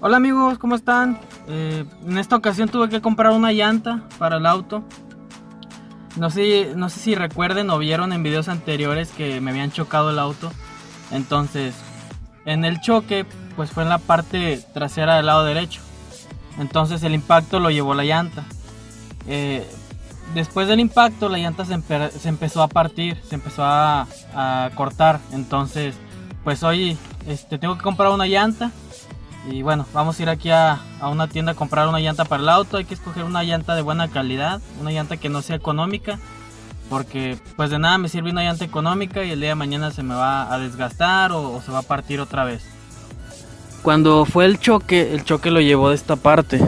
Hola amigos, ¿cómo están? Eh, en esta ocasión tuve que comprar una llanta para el auto. No sé, no sé si recuerden o vieron en videos anteriores que me habían chocado el auto. Entonces, en el choque, pues fue en la parte trasera del lado derecho. Entonces el impacto lo llevó la llanta. Eh, después del impacto la llanta se, empezó a partir, se empezó a, cortar. Entonces, pues hoy este, tengo que comprar una llanta. Y bueno, vamos a ir aquí a, a, una tienda a comprar una llanta para el auto. Hay que escoger una llanta de buena calidad, una llanta que no sea económica. Porque pues de nada me sirve una llanta económica y el día de mañana se me va a desgastar o se va a partir otra vez. Cuando fue el choque, el choque lo llevó de esta parte.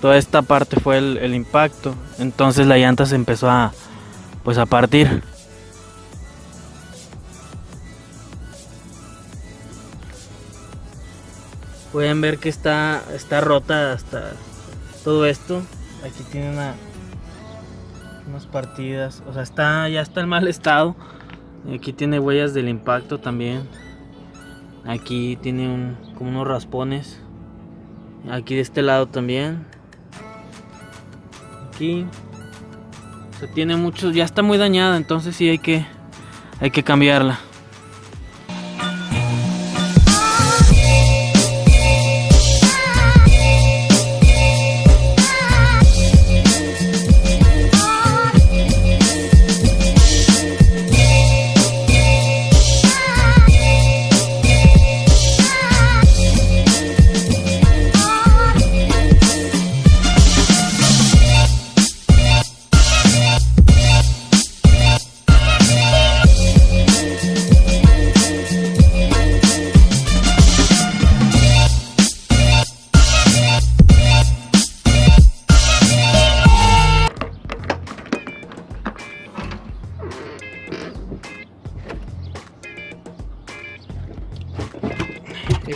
Toda esta parte fue el, impacto. Entonces la llanta se empezó a pues a partir. Pueden ver que está, está rota hasta todo esto. Aquí tiene una, unas partidas. O sea, está, ya está en mal estado. Aquí tiene huellas del impacto también. Aquí tiene como unos raspones. Aquí de este lado también. Aquí. se tiene muchos, ya está muy dañada, entonces sí hay que, hay que cambiarla.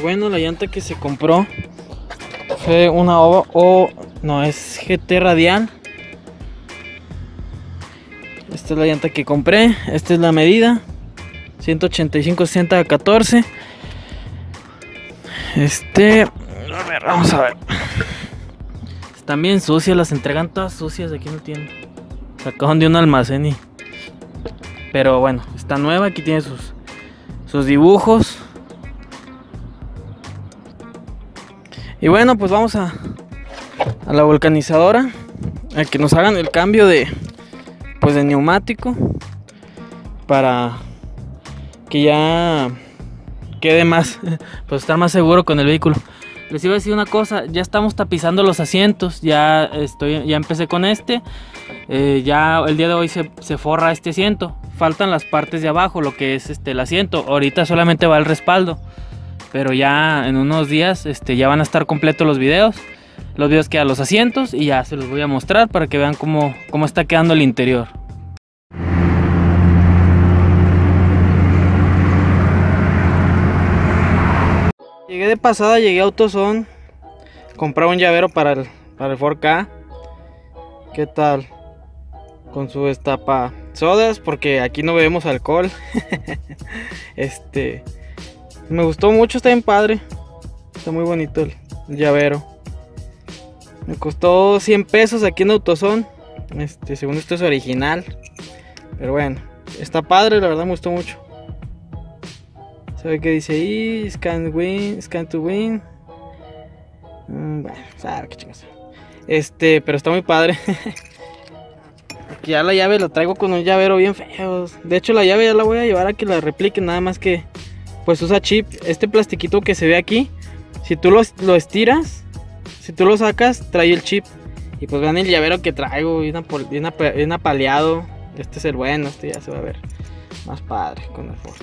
Bueno, la llanta que se compró fue una o no es GT radial. Esta es la llanta que compré, esta es la medida 185 60 14. Este, a ver, vamos a ver. Están bien sucias, las entregan todas sucias aquí no tienen. Sacaron de un almacén y pero bueno, está nueva, aquí tiene sus sus dibujos. Y bueno, pues vamos a, a la vulcanizadora a que nos hagan el cambio de pues de neumático para que ya quede más pues estar más seguro con el vehículo. Les iba a decir una cosa, ya estamos tapizando los asientos, ya estoy ya empecé con este. Eh, ya el día de hoy se, se, forra este asiento. Faltan las partes de abajo, lo que es este el asiento. Ahorita solamente va el respaldo. Pero ya en unos días este, ya van a estar completos los videos. Los videos que los asientos y ya se los voy a mostrar para que vean cómo, cómo está quedando el interior. Llegué de pasada, llegué a AutoZone. Compré un llavero para el, para el 4K. ¿Qué tal? Con su estapa sodas, porque aquí no bebemos alcohol. este. Me gustó mucho, está bien padre. Está muy bonito el, llavero. Me costó 100 pesos aquí en Autozone. Este, según esto es original. Pero bueno, está padre, la verdad me gustó mucho. ¿Sabe qué dice ahí? Scan win, scan to win. Mm, bueno, sabe qué chingas. Este, pero está muy padre. Aquí ya la llave la traigo con un llavero bien feo. De hecho, la llave ya la voy a llevar a que la repliquen. Nada más que pues usa chip. Este plastiquito que se ve aquí, si tú lo, lo estiras, si tú lo sacas, trae el chip. Y pues vean el llavero que traigo, bien, apaleado. Este es el bueno, este ya se va a ver más padre con el Ford.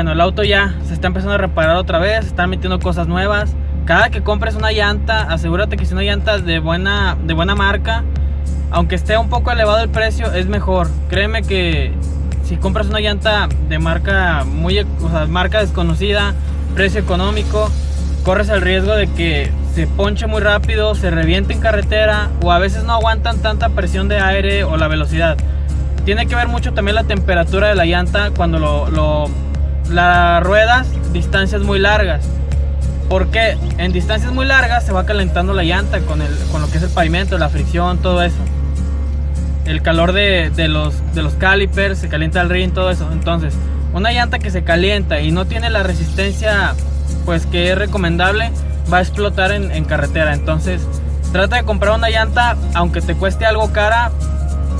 Bueno, el auto ya se está empezando a reparar otra vez, están metiendo cosas nuevas. Cada que compres una llanta, asegúrate que si una llanta de buena, de buena marca, aunque esté un poco elevado el precio, es mejor. Créeme que si compras una llanta de marca muy, o sea, marca desconocida, precio económico, corres el riesgo de que se ponche muy rápido, se reviente en carretera o a veces no aguantan tanta presión de aire o la velocidad. Tiene que ver mucho también la temperatura de la llanta cuando lo, lo las ruedas distancias muy largas. Porque en distancias muy largas se va calentando la llanta con, el, con lo que es el pavimento, la fricción, todo eso. El calor de, de, los, de los calipers, se calienta el ring, todo eso. Entonces, una llanta que se calienta y no tiene la resistencia pues que es recomendable, va a explotar en, en carretera. Entonces, trata de comprar una llanta, aunque te cueste algo cara,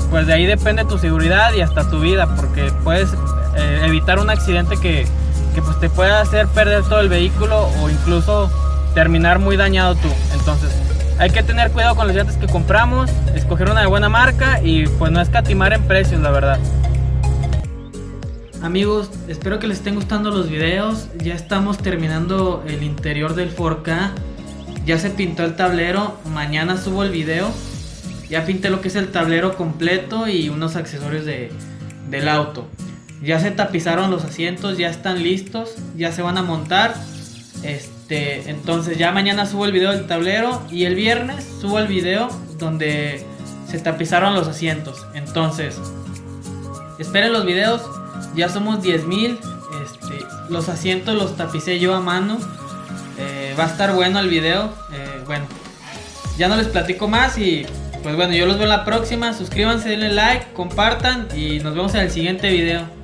pues de ahí depende tu seguridad y hasta tu vida, porque puedes eh, evitar un accidente que, que pues te pueda hacer perder todo el vehículo o incluso terminar muy dañado tú. Entonces, hay que tener cuidado con las llantas que compramos, escoger una de buena marca y pues no escatimar en precios, la verdad. Amigos, espero que les estén gustando los videos. Ya estamos terminando el interior del 4K. Ya se pintó el tablero. Mañana subo el video. Ya pinté lo que es el tablero completo y unos accesorios de, del auto. Ya se tapizaron los asientos, ya están listos, ya se van a montar. Este, entonces ya mañana subo el video del tablero y el viernes subo el video donde se tapizaron los asientos. Entonces, esperen los videos ya somos 10.000. Este, los asientos los tapicé yo a mano. Eh, va a estar bueno el video. Eh, bueno, ya no les platico más y pues bueno, yo los veo en la próxima. Suscríbanse, denle like, compartan y nos vemos en el siguiente video.